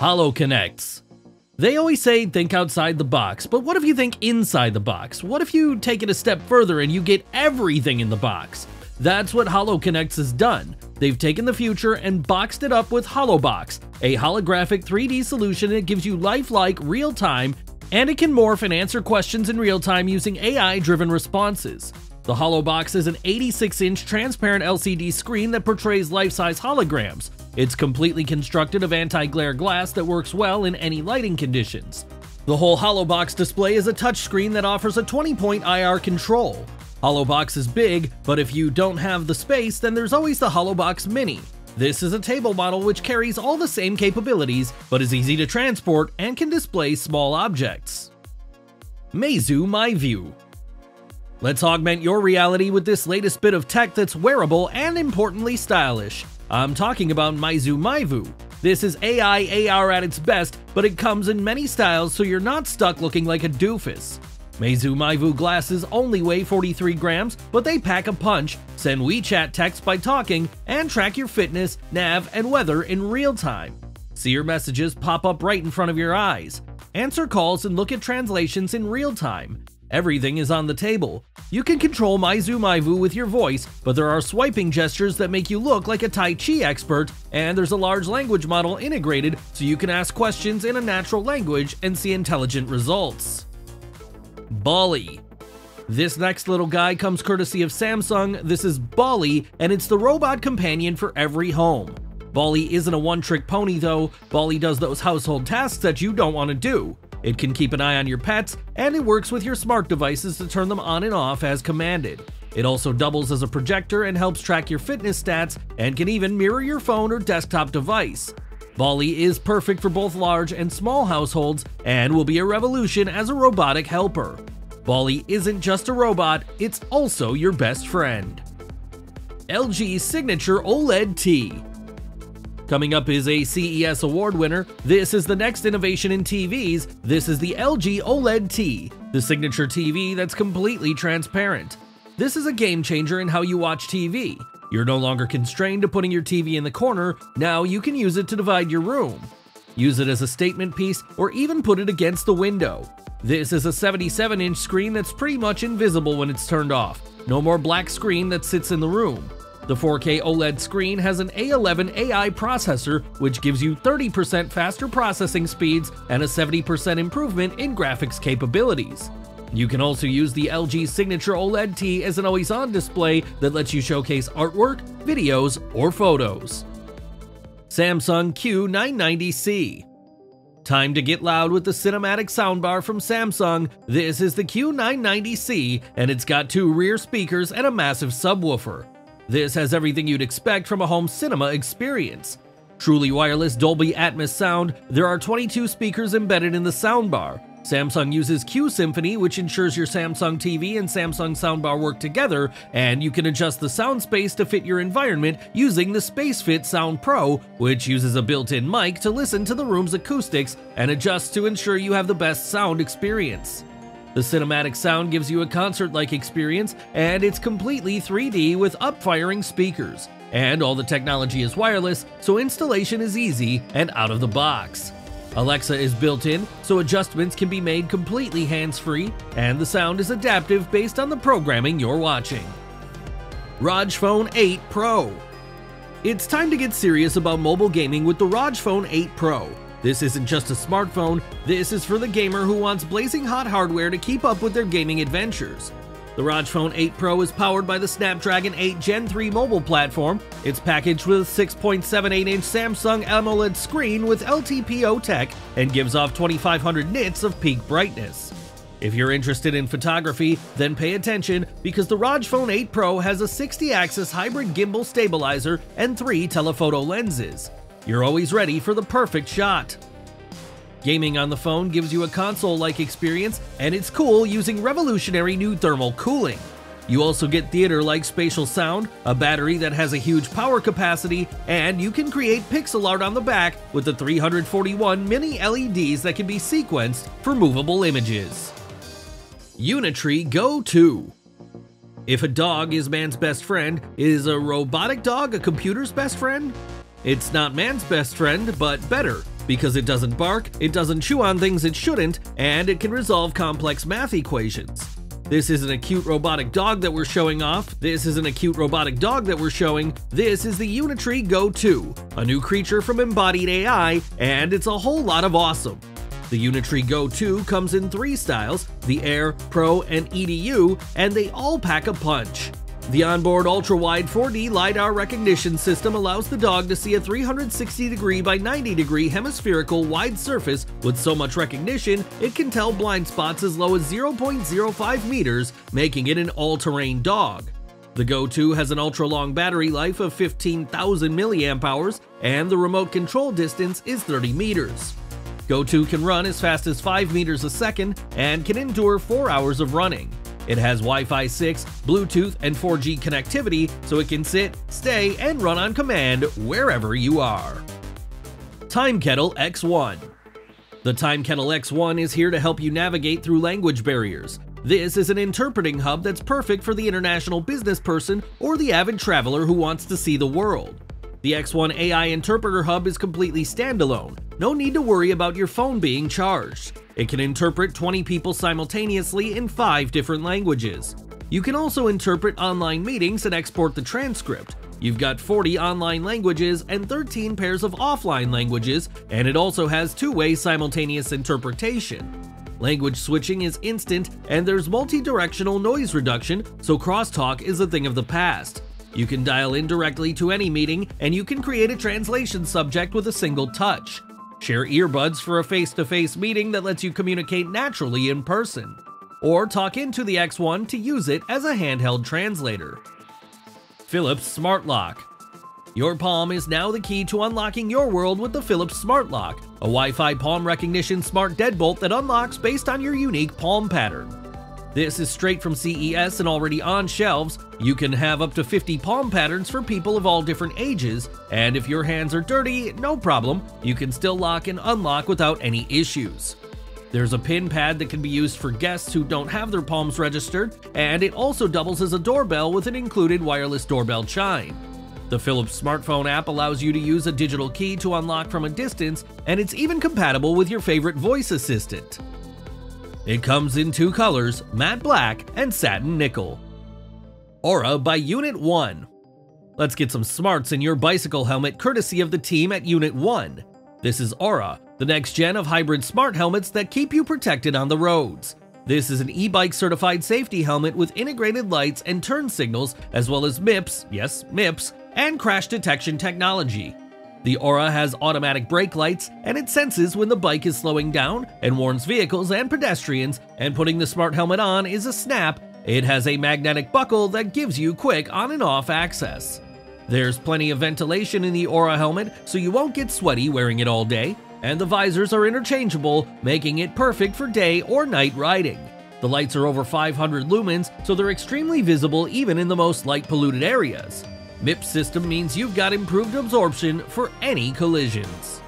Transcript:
HoloConnects. They always say think outside the box, but what if you think inside the box? What if you take it a step further and you get everything in the box? That's what HoloConnects has done. They've taken the future and boxed it up with HoloBox, a holographic 3D solution that gives you lifelike, real time, and it can morph and answer questions in real time using AI driven responses. The HoloBox is an 86 inch transparent LCD screen that portrays life size holograms, it's completely constructed of anti-glare glass that works well in any lighting conditions. The whole HoloBox display is a touchscreen that offers a 20-point IR control. HoloBox is big, but if you don't have the space, then there's always the HoloBox Mini. This is a table model which carries all the same capabilities, but is easy to transport and can display small objects. Meizu Myvu Let's augment your reality with this latest bit of tech that's wearable and importantly stylish. I'm talking about Meizu Myvu. This is AI AR at its best, but it comes in many styles so you're not stuck looking like a doofus. Meizu Myvu glasses only weigh 43 grams, but they pack a punch, send WeChat text by talking, and track your fitness, nav, and weather in real time. See your messages pop up right in front of your eyes. Answer calls and look at translations in real time. Everything is on the table. You can control Meizu Myvu with your voice, but there are swiping gestures that make you look like a Tai Chi expert, and there's a large language model integrated so you can ask questions in a natural language and see intelligent results. Ballie this next little guy comes courtesy of Samsung. This is Ballie, and it's the robot companion for every home. Ballie isn't a one-trick pony though, Ballie does those household tasks that you don't want to do. It can keep an eye on your pets, and it works with your smart devices to turn them on and off as commanded. It also doubles as a projector and helps track your fitness stats and can even mirror your phone or desktop device. Ballie is perfect for both large and small households and will be a revolution as a robotic helper. Ballie isn't just a robot, it's also your best friend. LG Signature OLED T Coming up is a CES award winner. This is the next innovation in TVs. This is the LG OLED T, the signature TV that's completely transparent. This is a game changer in how you watch TV. You're no longer constrained to putting your TV in the corner, now you can use it to divide your room. Use it as a statement piece or even put it against the window. This is a 77 inch screen that's pretty much invisible when it's turned off. No more black screen that sits in the room. The 4K OLED screen has an A11 AI processor, which gives you 30% faster processing speeds and a 70% improvement in graphics capabilities. You can also use the LG Signature OLED T as an always-on display that lets you showcase artwork, videos, or photos. Samsung Q990C Time to get loud with the cinematic soundbar from Samsung. This is the Q990C, and it's got two rear speakers and a massive subwoofer. This has everything you'd expect from a home cinema experience. Truly wireless Dolby Atmos sound, there are 22 speakers embedded in the soundbar. Samsung uses Q Symphony, which ensures your Samsung TV and Samsung soundbar work together, and you can adjust the sound space to fit your environment using the SpaceFit Sound Pro, which uses a built-in mic to listen to the room's acoustics and adjusts to ensure you have the best sound experience. The cinematic sound gives you a concert-like experience, and it's completely 3D with up-firing speakers. And all the technology is wireless, so installation is easy and out of the box. Alexa is built in, so adjustments can be made completely hands-free, and the sound is adaptive based on the programming you're watching. ROG Phone 8 Pro It's time to get serious about mobile gaming with the ROG Phone 8 Pro. This isn't just a smartphone, this is for the gamer who wants blazing hot hardware to keep up with their gaming adventures. The ROG Phone 8 Pro is powered by the Snapdragon 8 Gen 3 mobile platform. It's packaged with a 6.78-inch Samsung AMOLED screen with LTPO tech and gives off 2500 nits of peak brightness. If you're interested in photography, then pay attention because the ROG Phone 8 Pro has a 60-axis hybrid gimbal stabilizer and three telephoto lenses. You're always ready for the perfect shot. Gaming on the phone gives you a console-like experience, and it's cool using revolutionary new thermal cooling. You also get theater-like spatial sound, a battery that has a huge power capacity, and you can create pixel art on the back with the 341 mini LEDs that can be sequenced for movable images. Unitree Go 2 If a dog is man's best friend, is a robotic dog a computer's best friend? It's not man's best friend, but better, because it doesn't bark, it doesn't chew on things it shouldn't, and it can resolve complex math equations. This isn't a cute robotic dog that we're showing off. This isn't a cute robotic dog that we're showing. This is the Unitree Go 2, a new creature from Embodied AI, and it's a whole lot of awesome. The Unitree Go 2 comes in three styles, the Air, Pro, and EDU, and they all pack a punch. The onboard ultra-wide 4D LiDAR recognition system allows the dog to see a 360 degree by 90 degree hemispherical wide surface with so much recognition it can tell blind spots as low as 0.05 meters, making it an all-terrain dog. The Go 2 has an ultra-long battery life of 15,000 mAh and the remote control distance is 30 meters. Go 2 can run as fast as 5 meters a second and can endure 4 hours of running. It has Wi-Fi 6, Bluetooth, and 4G connectivity, so it can sit, stay, and run on command wherever you are. Timekettle X1 The Timekettle X1 is here to help you navigate through language barriers. This is an interpreting hub that's perfect for the international business person or the avid traveler who wants to see the world. The X1 AI Interpreter Hub is completely standalone, no need to worry about your phone being charged. It can interpret 20 people simultaneously in 5 different languages. You can also interpret online meetings and export the transcript. You've got 40 online languages and 13 pairs of offline languages, and it also has two-way simultaneous interpretation. Language switching is instant, and there's multi-directional noise reduction, so crosstalk is a thing of the past. You can dial in directly to any meeting, and you can create a translation subject with a single touch. Share earbuds for a face-to-face meeting that lets you communicate naturally in person. Or talk into the X1 to use it as a handheld translator. Philips Smart Lock Your palm is now the key to unlocking your world with the Philips Smart Lock, a Wi-Fi palm recognition smart deadbolt that unlocks based on your unique palm pattern. This is straight from CES and already on shelves. You can have up to 50 palm patterns for people of all different ages, and if your hands are dirty, no problem, you can still lock and unlock without any issues. There's a pin pad that can be used for guests who don't have their palms registered, and it also doubles as a doorbell with an included wireless doorbell chime. The Philips smartphone app allows you to use a digital key to unlock from a distance, and it's even compatible with your favorite voice assistant. It comes in two colors, matte black and satin nickel. Aura by Unit 1 Let's get some smarts in your bicycle helmet courtesy of the team at Unit 1. This is Aura, the next gen of hybrid smart helmets that keep you protected on the roads. This is an e-bike certified safety helmet with integrated lights and turn signals as well as MIPS, yes MIPS, and crash detection technology. The Aura has automatic brake lights, and it senses when the bike is slowing down and warns vehicles and pedestrians, and putting the smart helmet on is a snap. It has a magnetic buckle that gives you quick on and off access. There's plenty of ventilation in the Aura helmet, so you won't get sweaty wearing it all day, and the visors are interchangeable, making it perfect for day or night riding. The lights are over 500 lumens, so they're extremely visible even in the most light polluted areas. MIP system means you've got improved absorption for any collisions.